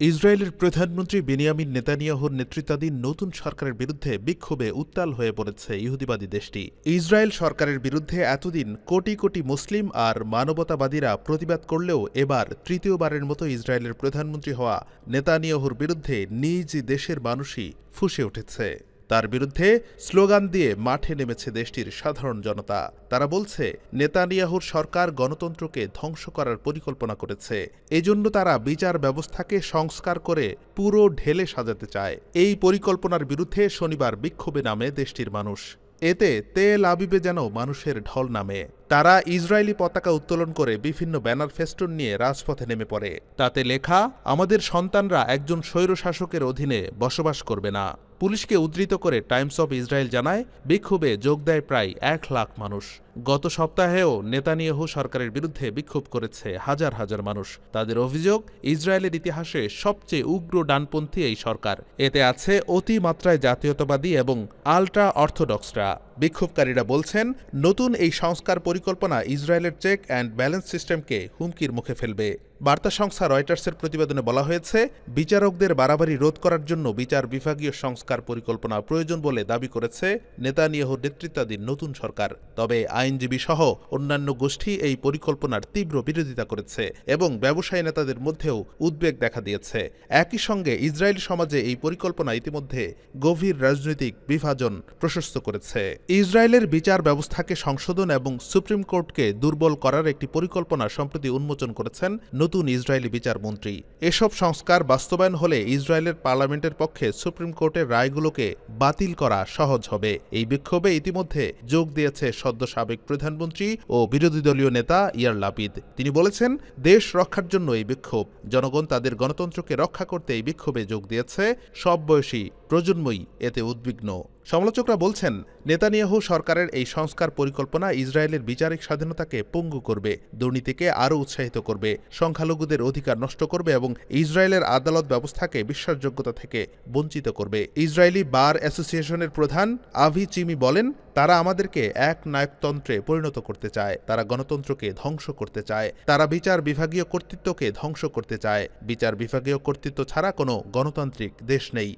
ইসরায়েলের প্রধানমন্ত্রী বেনিয়ামিন নেতানিয়াহুর নেতৃত্বাধীন নতুন সরকারের বিরুদ্ধে বিক্ষোভে উত্তাল হয়ে পড়েছে ইহুদিবাদী দেশটি। ইসরায়েল সরকারের বিরুদ্ধে এতদিন কোটি কোটি মুসলিম আর মানবতাবাদীরা প্রতিবাদ করলেও এবার তৃতীয়বারের মতো ইসরায়েলের প্রধানমন্ত্রী হওয়া নেতানিয়াহুর বিরুদ্ধে নিজ দেশের মানুষই ফুসে উঠেছে। তার বিরুদ্ধে স্লোগান দিয়ে মাঠে নেমেছে দেশটির সাধারণ জনতা। তারা বলছে, নেতানিয়াহুর সরকার গণতন্ত্রকে ধ্বংস করার পরিকল্পনা করেছে। এজন্য তারা বিচার ব্যবস্থাকে সংস্কার করে পুরো ঢেলে সাজাতে চায়। এই পরিকল্পনার বিরুদ্ধে শনিবার বিক্ষোভে নামে দেশটির মানুষ। এতে তেল আবিবে যেন মানুষের ঢল নামে। তারা ইসরায়েলি পতাকা উত্তোলন করে বিভিন্ন ব্যানার ফেস্টুন নিয়ে রাজপথে নেমে পড়ে। তাতে লেখা, আমাদের সন্তানরা একজন স্বৈরশাসকের অধীনে বসবাস করবে না। পুলিশকে উদ্ধৃত করে টাইমস অব ইসরায়েল জানায় বিক্ষোভে যোগ দেয় প্রায় এক লাখ মানুষ। গত সপ্তাহেও নেতানিয়াহু সরকারের বিরুদ্ধে বিক্ষোভ করেছে হাজার হাজার মানুষ। তাদের অভিযোগ, ইসরায়েলের ইতিহাসে সবচেয়ে উগ্র ডানপন্থী এই সরকার। এতে আছে অতিমাত্রায় জাতীয়তাবাদী এবং আল্ট্রা অর্থোডক্সরা বিক্ষোভকারীরা বলছেন, নতুন এই সংস্কার পরিকল্পনা ইসরায়েলের চেক অ্যান্ড ব্যালেন্স সিস্টেমকে হুমকির মুখে ফেলবে। বার্তা সংস্থা রয়টার্সের প্রতিবেদনে বলা হয়েছে, বিচারকদের বাড়াবাড়ি রোধ করার জন্য বিচার বিভাগীয় সংস্কার পরিকল্পনা প্রয়োজন বলে দাবি করেছে নেতানিয়াহুর নেতৃত্বাধীন নতুন সরকার। তবে আইনজীবী সহ অন্যান্য গোষ্ঠী এই পরিকল্পনার তীব্র বিরোধিতা করেছে এবং ব্যবসায়ী নেতাদের মধ্যেও উদ্বেগ দেখা দিয়েছে। একই সঙ্গে ইসরায়েল সমাজে এই পরিকল্পনা ইতিমধ্যে গভীর রাজনৈতিক বিভাজন প্রশস্ত করেছে। ইসরায়েলের বিচার ব্যবস্থাকে সংশোধন এবং সুপ্রিম কোর্টকে দুর্বল করার একটি পরিকল্পনা সম্প্রতি উন্মোচন করেছেন নতুন ইসরায়েলি বিচারমন্ত্রী এসব সংস্কার বাস্তবায়ন হলে ইসরায়েলের পার্লামেন্টের পক্ষে সুপ্রিম কোর্টের রায়গুলোকে বাতিল করা সহজ হবে। এই বিক্ষোভে ইতিমধ্যে যোগ দিয়েছে সদ্য সাবেক প্রধানমন্ত্রী ও বিরোধী দলীয় নেতা ইয়ার লাপিদ। তিনি বলেছেন, দেশ রক্ষার জন্য এই বিক্ষোভ, জনগণ তাদের গণতন্ত্রকে রক্ষা করতে এই বিক্ষোভে যোগ দিয়েছে, সব বয়সী প্রজন্মই এতে উদ্বিগ্ন। সমালোচকরা বলছেন, নেতানিয়াহু সরকারের এই সংস্কার পরিকল্পনা ইসরায়েলের বিচারিক স্বাধীনতাকে পঙ্গু করবে, দুর্নীতিকে আরও উৎসাহিত করবে, সংখ্যালঘুদের অধিকার নষ্ট করবে এবং ইসরায়েলের আদালত ব্যবস্থাকে বিশ্বাসযোগ্যতা থেকে বঞ্চিত করবে। ইসরায়েলি বার অ্যাসোসিয়েশনের প্রধান আভি চিমি বলেন, তারা আমাদেরকে এক নায়কতন্ত্রে পরিণত করতে চায়, তারা গণতন্ত্রকে ধ্বংস করতে চায়, তারা বিচার বিভাগীয় কর্তৃত্বকে ধ্বংস করতে চায়। বিচার বিভাগীয় কর্তৃত্ব ছাড়া কোনো গণতান্ত্রিক দেশ নেই।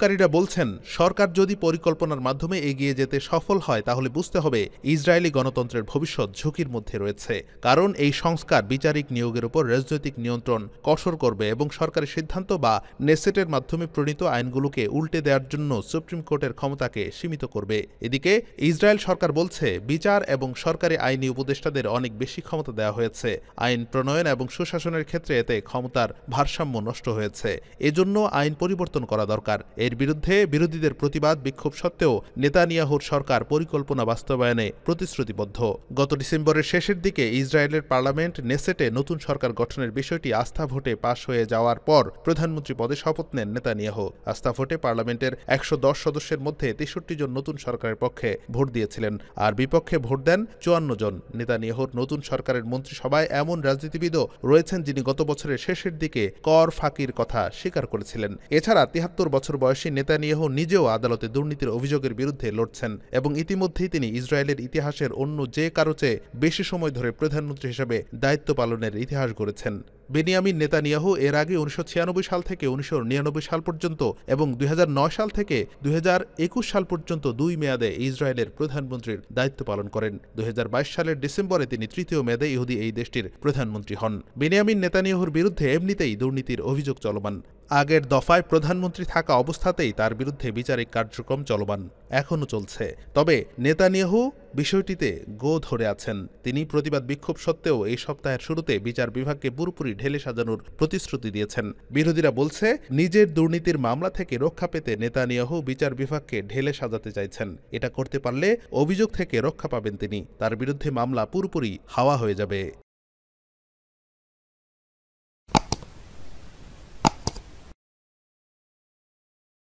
বিক্ষোভকারীরা বলছেন, সরকার যদি পরিকল্পনার মাধ্যমে এগিয়ে যেতে সফল হয়, তাহলে বুঝতে হবে ইসরায়েলি গণতন্ত্রের ভবিষ্যৎ ঝুঁকির মধ্যে রয়েছে। কারণ এই সংস্কার বিচারিক নিয়োগের উপর রাজনৈতিক নিয়ন্ত্রণ কঠোর করবে এবং সরকারি সিদ্ধান্ত বা নেসেটের মাধ্যমে প্রণীত আইনগুলোকে উল্টে দেওয়ার জন্য সুপ্রিম কোর্টের ক্ষমতাকে সীমিত করবে। এদিকে, ইসরায়েল সরকার বলছে, বিচার এবং সরকারি আইনি উপদেষ্টাদের অনেক বেশি ক্ষমতা দেওয়া হয়েছে। আইন প্রণয়ন এবং সুশাসনের ক্ষেত্রে এতে ক্ষমতার ভারসাম্য নষ্ট হয়েছে। এজন্য আইন পরিবর্তন করা দরকার। এর বিরুদ্ধে বিরোধীদের প্রতিবাদ বিক্ষোভ সত্ত্বেও নেতানিয়াহুর সরকার পরিকল্পনা বাস্তবায়নে প্রতিশ্রুতিবদ্ধ। গত ডিসেম্বরের শেষের দিকে ইসরায়েলের পার্লামেন্ট নেসেটে নতুন সরকার গঠনের বিষয়টি আস্থা ভোটে পাশ হয়ে যাওয়ার পর প্রধানমন্ত্রী পদে শপথ নেন নেতানিয়াহু। আস্থা ভোটে পার্লামেন্টের একশো দশ সদস্যের মধ্যে তেষট্টি জন নতুন সরকারের পক্ষে ভোট দিয়েছিলেন, আর বিপক্ষে ভোট দেন চুয়ান্ন জন। নেতানিয়াহুর নতুন সরকারের মন্ত্রিসভায় এমন রাজনীতিবিদও রয়েছেন যিনি গত বছরের শেষের দিকে কর ফাঁকির কথা স্বীকার করেছিলেন। এছাড়া তিহাত্তর বছর বয়সী নেতানিয়াহু নিজেও আদালতে দুর্নীতির অভিযোগের বিরুদ্ধে লড়ছেন এবং ইতিমধ্যেই তিনি ইসরায়েলের ইতিহাসের অন্য যে কারও চেয়ে বেশি সময় ধরে প্রধানমন্ত্রী হিসেবে দায়িত্ব পালনের ইতিহাস গড়েছেন। বেনিয়ামিন নেতানিয়াহু এর আগে উনিশশো ছিয়ানব্বই সাল থেকে উনিশশো নিরানব্বই সাল পর্যন্ত এবং দুই হাজার নয় সাল থেকে দুই হাজার একুশ সাল পর্যন্ত দুই মেয়াদে ইসরায়েলের প্রধানমন্ত্রীর দায়িত্ব পালন করেন। দুই হাজার বাইশ সালের ডিসেম্বরে তিনি তৃতীয় মেয়াদে ইহুদি এই দেশটির প্রধানমন্ত্রী হন। বেনিয়ামিন নেতানিয়াহুর বিরুদ্ধে এমনিতেই দুর্নীতির অভিযোগ চলমান। আগের দফায় প্রধানমন্ত্রী থাকা অবস্থাতেই তার বিরুদ্ধে বিচারিক কার্যক্রম চলমান, এখনও চলছে। তবে নেতানিয়াহু বিষয়টিতে গো ধরে আছেন। তিনি প্রতিবাদ বিক্ষোভ সত্ত্বেও এই সপ্তাহের শুরুতে বিচার বিভাগকে পুরোপুরি ঢেলে সাজানোর প্রতিশ্রুতি দিয়েছেন। বিরোধীরা বলছে, নিজের দুর্নীতির মামলা থেকে রক্ষা পেতে নেতানিয়াহু বিচার বিভাগকে ঢেলে সাজাতে চাইছেন। এটা করতে পারলে অভিযোগ থেকে রক্ষা পাবেন তিনি। তার বিরুদ্ধে মামলা পুরোপুরি হাওয়া হয়ে যাবে।